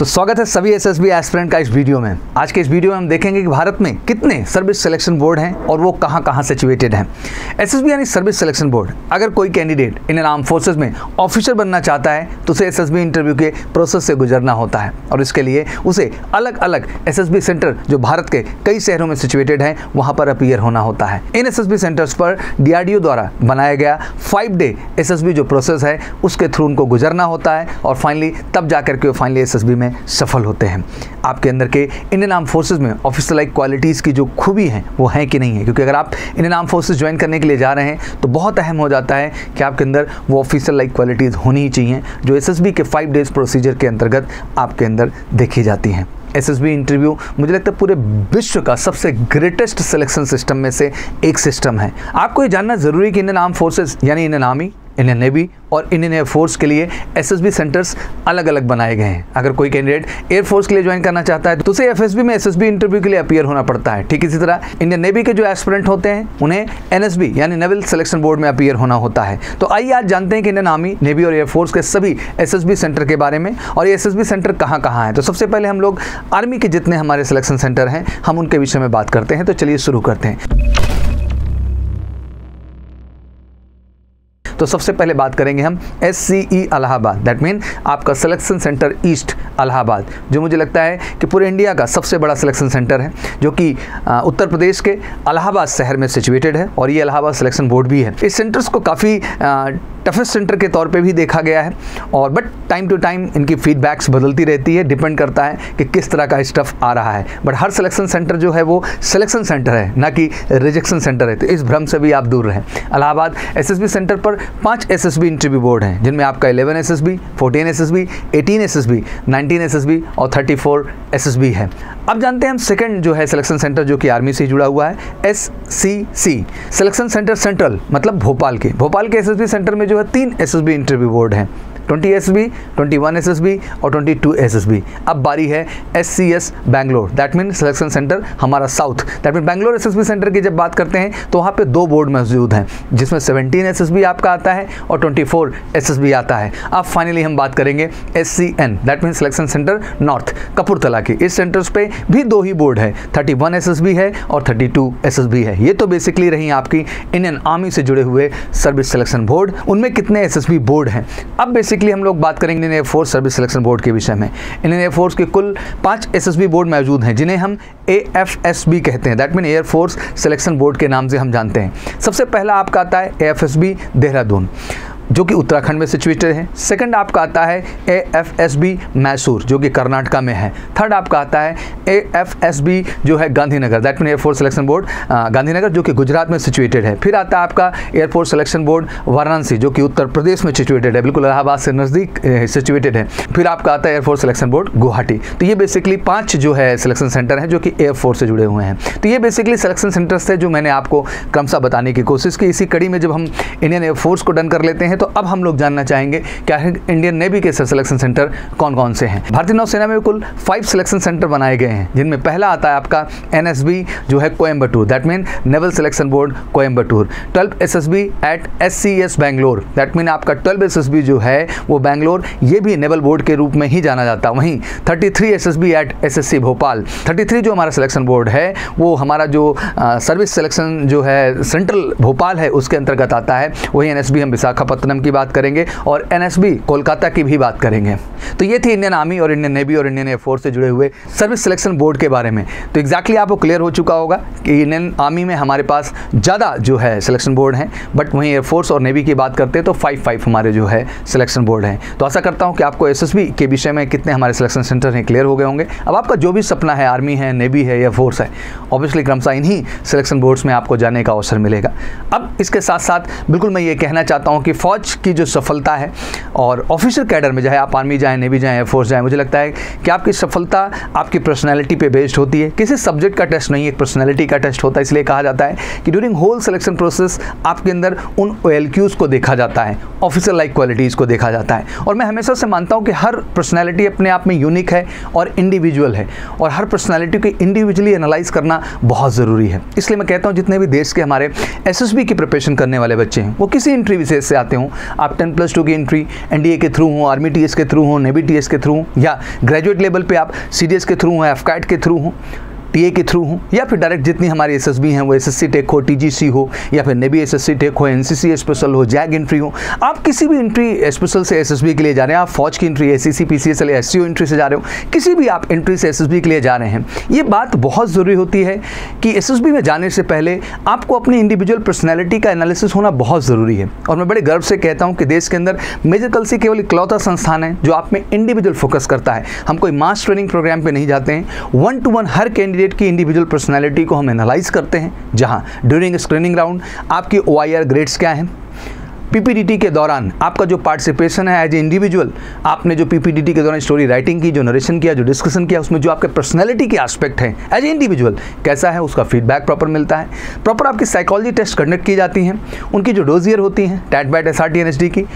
तो स्वागत है सभी एस एस बी एस्पिरेंट का इस वीडियो में। आज के इस वीडियो में हम देखेंगे कि भारत में कितने सर्विस सिलेक्शन बोर्ड हैं और वो कहाँ कहाँ सिचुएटेड हैं। एस एस बी यानी सर्विस सिलेक्शन बोर्ड अगर कोई कैंडिडेट इंडियन आर्म फोर्सेज में ऑफिसर बनना चाहता है तो उसे एस एस बी इंटरव्यू के प्रोसेस से गुजरना होता है और इसके लिए उसे अलग अलग एस एस बी सेंटर जो भारत के कई शहरों में सिचुएटेड हैं, वहाँ पर अपीयर होना होता है। इन एस एस बी सेंटर्स पर डी आर डी ओ द्वारा बनाया गया five day S S B जो प्रोसेस है, उसके थ्रू उनको गुजरना होता है और फाइनली तब जाकर के वो फाइनली एस एस बी में सफल होते हैं। आपके अंदर के इंडियन आर्म फोर्सेज में ऑफिसर लाइक क्वालिटीज़ की जो खूबी हैं, वो हैं कि नहीं है? क्योंकि अगर आप इंडियन आर्म फोर्सेज ज्वाइन करने के लिए जा रहे हैं तो बहुत अहम हो जाता है कि आपके अंदर वो ऑफिसर लाइक क्वालिटीज़ होनी ही चाहिए, जो एसएसबी के फाइव डेज़ प्रोसीजर के अंतर्गत आपके अंदर देखी जाती हैं। एस एस बी इंटरव्यू मुझे लगता है पूरे विश्व का सबसे ग्रेटेस्ट सिलेक्शन सिस्टम में से एक सिस्टम है। आपको ये जानना ज़रूरी कि इंडियन आर्म फोर्सेज यानी इंडियन आर्मी इंडियन नेवी और इंडियन एयरफोर्स के लिए एसएसबी सेंटर्स अलग अलग बनाए गए हैं। अगर कोई कैंडिडेट एयरफोर्स के लिए ज्वाइन करना चाहता है तो उसे एफएसबी में एसएसबी इंटरव्यू के लिए अपियर होना पड़ता है। ठीक इसी तरह इंडियन नेवी के जो एस्पिरेंट होते हैं, उन्हें एनएसबी यानी नेवल सिलेक्शन बोर्ड में अपियर होना होता है। तो आइए आज जानते हैं कि इंडियन आर्मी नेवी और एयरफोर्स के सभी एसएसबी सेंटर के बारे में और ये एसएसबी सेंटर कहाँ कहाँ है। तो सबसे पहले हम लोग आर्मी के जितने हमारे सिलेक्शन सेंटर हैं, हम उनके विषय में बात करते हैं। तो चलिए शुरू करते हैं। तो सबसे पहले बात करेंगे हम S C E Allahabad that mean आपका सिलेक्शन सेंटर ईस्ट अलाहाबाद जो मुझे लगता है कि पूरे इंडिया का सबसे बड़ा सिलेक्शन सेंटर है, जो कि उत्तर प्रदेश के अलाहाबाद शहर में सिचुएटेड है, और ये इलाहाबाद सिलेक्शन बोर्ड भी है। इस सेंटर्स को काफ़ी टफेस्ट सेंटर के तौर पे भी देखा गया है, और बट टाइम टू टाइम इनकी फीडबैक्स बदलती रहती है डिपेंड करता है कि किस तरह का स्टफ़ आ रहा है। बट हर सिलेक्शन सेंटर जो है वो सिलेक्शन सेंटर है, ना कि रिजेक्शन सेंटर है। तो इस भ्रम से भी आप दूर रहें। इलाहाबाद एसएसबी सेंटर पर पाँच एसएसबी इंटरव्यू बोर्ड हैं, जिनमें आपका eleven S S B fourteen S S B eighteen S S B nineteen S S B और thirty four S S B है। अब जानते हैं हम सेकेंड जो है सिलेक्शन सेंटर जो कि आर्मी से जुड़ा हुआ है S C C selection centre central मतलब भोपाल के। भोपाल के एस एस बी सेंटर में जो है तीन S S B interview board हैं। Twenty S B twenty one S S B और twenty two S S B अब बारी है S C S Bangalore that mean selection centre हमारा south that mean Bangalore S S B centre की जब बात करते हैं तो वहाँ पे दो बोर्ड मौजूद हैं, जिसमें सेवनटीन एस एस बी आपका आता है और twenty four S S B आता है। अब फाइनली हम बात करेंगे S C N that mean selection centre north Kapurthala की। इस सेंटर्स पे भी दो ही बोर्ड है। Thirty one S S B है और thirty two S S B है। ये तो बेसिकली रही आपकी इंडियन आर्मी से जुड़े हुए सर्विस सिलेक्शन बोर्ड उनमें कितने एस एस बी बोर्ड हैं? अब बेसिकली बेसिकली हम लोग बात करेंगे Indian air force service selection board के विषय में। इंडियन एयरफोर्स के कुल पाँच एसएसबी बोर्ड मौजूद हैं, जिन्हें हम ए एफ़ एस बी कहते हैं। That mean air force selection board के नाम से हम जानते हैं। सबसे पहला आपका आता है A F S B Dehradun. जो कि उत्तराखंड में सिचुएटेड है। सेकंड आपका आता है A F S B Mysore जो कि कर्नाटका में है। थर्ड आपका आता है ए एफ़ एस बी जो है Gandhinagar. That mean air force selection board Gandhinagar, जो कि गुजरात में सिचुएटेड है। फिर आता है आपका एयरफोर्स सिलेक्शन बोर्ड वाराणसी, जो कि उत्तर प्रदेश में सिचुएटेड है। बिल्कुल इलाहाबाद से नज़दीक सिचुएटेड है। फिर आपका आता है एयरफोर्स सिलेक्शन बोर्ड गुवाहाटी। तो ये बेसिकली पाँच जो है सिलेक्शन सेंटर हैं, जो कि एयरफोर्स से जुड़े हुए हैं। तो ये बेसिकली सिलेक्शन सेंटर्स थे जो मैंने आपको क्रमशः बताने की कोशिश की। इसी कड़ी में जब हम इंडियन एयरफोर्स को डन कर लेते हैं तो अब हम लोग जानना चाहेंगे क्या है इंडियन नेवी के सिलेक्शन सेंटर कौन कौन से हैं। भारतीय नौसेना में कुल फाइव सिलेक्शन सेंटर बनाए गए हैं, जिनमें पहला आता है आपका एनएसबी जो है Coimbatore that mean naval selection board Coimbatore twelve S at S C S Bangalore that mean आपका ट्वेल्व एस जो है, वो बैंगलोर ये भी नेवल बोर्ड के रूप में ही जाना जाता। है वहीं thirty three S at S S C Bhopal thirty three जो हमारा सिलेक्शन बोर्ड है, वो हमारा जो सर्विस सिलेक्शन जो है सेंट्रल भोपाल है, उसके अंतर्गत आता है। वही एन एस बी हम विशाखापट्टनम की बात करेंगे और एनएसबी कोलकाता की भी बात करेंगे। तो ये थी इंडियन आर्मी और इंडियन नेवी और इंडियन एयरफोर्स से जुड़े हुए सर्विस सिलेक्शन बोर्ड के बारे में। तो एक्जैक्टली आपको क्लियर हो चुका होगा कि इंडियन आर्मी में हमारे पास ज़्यादा जो है सिलेक्शन बोर्ड हैं बट वहीं एयरफोर्स और नेवी की बात करते हैं तो फाइव फाइव हमारे जो है सिलेक्शन बोर्ड हैं। तो आशा करता हूँ कि आपको एसएसबी के विषय में कितने हमारे सिलेक्शन सेंटर हैं क्लियर हो गए होंगे। अब आपका जो भी सपना है आर्मी है नेवी है एयरफोर्स है ऑब्वियसली क्रमशः इन्हीं सिलेक्शन बोर्ड्स में आपको जाने का अवसर मिलेगा। अब इसके साथ साथ बिल्कुल मैं ये कहना चाहता हूँ कि फौज की जो सफलता है और ऑफिसर कैडर में, चाहे आप आर्मी जाएँ नेवी जाएँ एयरफोर्स जाएँ, मुझे लगता है कि आपकी सफलता आपकी पर्सनैलिटी पर बेस्ड होती है। किसी सब्जेक्ट का टेस्ट नहीं, एक पर्सनैलिटी का टेस्ट होता है, इसलिए कहा जाता है कि ड्यूरिंग होल सिलेक्शन प्रोसेस आपके अंदर उन एल को देखा जाता है ऑफिसर लाइक क्वालिटीज़ को देखा जाता है। और मैं हमेशा से मानता हूँ कि हर पर्सनैलिटी अपने आप में यूनिक है और इंडिविजुअल है और हर पर्सनैलिटी को इंडिविजुअली एनालाइज करना बहुत ज़रूरी है। इसलिए मैं कहता हूँ, जितने भी देश के हमारे एसएसबी की प्रिपरेशन करने वाले बच्चे हैं, वो किसी इंटरव्यू से आते हो आप टेन प्लस टू की एंट्री एनडीए के थ्रू हों आर्मी टीएस के थ्रू हों नेवी टी के थ्रू या ग्रेजुएट लेवल पर आप सीडीएस के थ्रू हों एफ़ के थ्रू हो। टीए के थ्रू हूँ, या फिर डायरेक्ट जितनी हमारी एसएसबी हैं, वो एसएससी टेक हो, टीजीसी हो, या फिर नेवी एसएससी टेक हो, एनसीसी स्पेशल हो, जैग एंट्री हो, आप किसी भी इंट्री स्पेशल से एसएसबी के लिए जा रहे हैं, आप फौज की एसीसी पीसीएस या एससीओ एंट्री से जा रहे हो, किसी भी आप एंट्री से एसएसबी के लिए जा रहे हैं, ये बात बहुत ज़रूरी होती है कि एसएसबी में जाने से पहले आपको अपनी इंडिविजुअल पर्सनैलिटी का एनालिसिस होना बहुत ज़रूरी है। और मैं बड़े गर्व से कहता हूँ कि देश के अंदर मेजर कलसी केवल इकलौता संस्थान है जो आप में इंडिविजुअल फोकस करता है। हम कोई मास ट्रेनिंग प्रोग्राम पर नहीं जाते हैं, वन टू वन हर कैंडिडेट की इंडिविजुअल पर्सनैलिटी को हम एनालाइज करते हैं, जहाँ ड्यूरिंग स्क्रीनिंग राउंड आपकी ओ ग्रेड्स क्या हैं? पीपीडीटी के दौरान आपका जो पार्टिसिपेशन है एज ए इंडिविजुअल आपने जो पीपीडीटी के दौरान स्टोरी राइटिंग की, जो नरेशन किया, जो डिस्कशन किया, उसमें जो आपके पर्सनैलिटी के एस्पेक्ट हैं एज ए इंडिविजुअल कैसा है, उसका फीडबैक प्रॉपर मिलता है। प्रॉपर आपकी साइकोलॉजी टेस्ट कंडक्ट की जाती हैं, उनकी जो डोजियर होती हैं टैट बैट एस आर की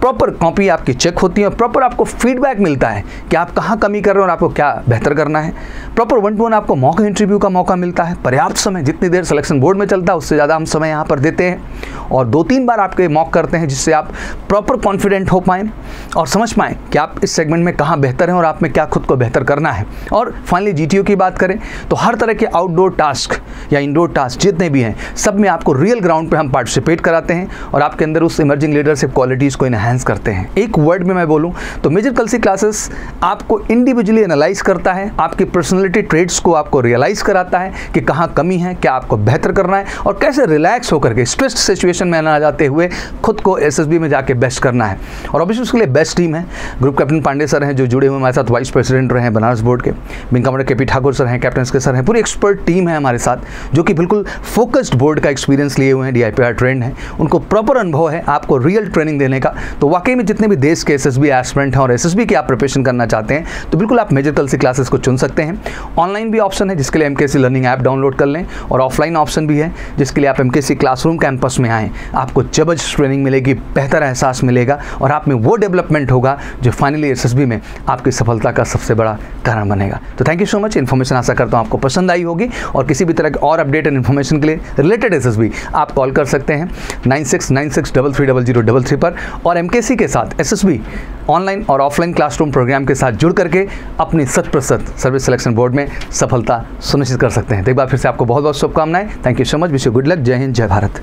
प्रॉपर कॉपी आपकी चेक होती है और प्रॉपर आपको फीडबैक मिलता है कि आप कहाँ कमी कर रहे हो और आपको क्या बेहतर करना है। प्रॉपर वन टू वन आपको मौका इंटरव्यू का मौका मिलता है। पर्याप्त समय, जितनी देर सिलेक्शन बोर्ड में चलता है, उससे ज़्यादा हम समय यहाँ पर देते हैं। और दो तीन बार आपके मॉक करते हैं, जिससे आप प्रॉपर कॉन्फिडेंट हो पाएँ और समझ पाएँ कि आप इस सेगमेंट में कहाँ बेहतर हैं और आप में क्या खुद को बेहतर करना है। और फाइनली जीटीओ की बात करें तो हर तरह के आउटडोर टास्क या इंडोर टास्क जितने भी हैं, सब में आपको रियल ग्राउंड पर हम पार्टिसिपेट कराते हैं और आपके अंदर उस इमर्जिंग लीडरशिप क्वालिटीज़ को इन्हेंस करते हैं। एक वर्ड में मैं बोलूँ तो मेजर कलसी क्लासेस आपको इंडिविजुअली एनालाइज करता है, आपकी पर्सनैलिटी ट्रेड्स को आपको रियलाइज़ कराता है कि कहाँ कमी है, क्या आपको बेहतर करना है और कैसे रिलैक्स होकर के स्ट्रेस सिचुएशन में ना जाते हुए खुद को एसएसबी में जाके बेस्ट करना है। और ऑब्वियसली उसके लिए बेस्ट टीम है। ग्रुप कैप्टन पांडे सर हैं जो जुड़े हुए हमारे साथ वाइस प्रेसिडेंट रहे हैं बनारस बोर्ड के। Brig K P Thakur sir हैं कैप्टन के सर हैं, पूरी एक्सपर्ट टीम है हमारे साथ। जो कि बिल्कुल फोकस्ड बोर्ड का एक्सपीरियंस लिए हुए हैं डी आई ट्रेंड है। उनको प्रॉपर अनुभव है आपको रियल ट्रेनिंग देने का। तो वाकई में जितने भी देश के एस एस बी एस्पेरेंट हैं और एस एस बी की आप प्रिपरेशन करना चाहते हैं तो बिल्कुल आप मेजर कल क्लासेस को चुन सकते हैं। ऑनलाइन भी ऑप्शन है, जिसके लिए एम के सी लर्निंग ऐप डाउनलोड कर लें और ऑफलाइन ऑप्शन भी है, जिसके लिए आप एम क्लासरूम कैंपस में आएँ। आपको ज़बरदस्त ट्रेनिंग मिलेगी, बेहतर एहसास मिलेगा और आप में वो डेवलपमेंट होगा, जो फाइनली एस एस बी में आपकी सफलता का सबसे बड़ा कारण बनेगा। तो thank you so much information आशा करता हूँ आपको पसंद आई होगी और किसी भी तरह की और अपडेट एंड इन्फॉर्मेशन के लिए रिलेटेड एस आप कॉल कर सकते हैं nine six nine six double three double zero double three पर और एमकेसी के साथ एसएसबी ऑनलाइन और ऑफलाइन क्लासरूम प्रोग्राम के साथ जुड़ करके अपनी शत प्रतिशत सर्विस सिलेक्शन बोर्ड में सफलता सुनिश्चित कर सकते हैं। तो एक बार फिर से आपको बहुत बहुत शुभकामनाएँ। Thank you so much wish you good luck जय हिंद, जय भारत।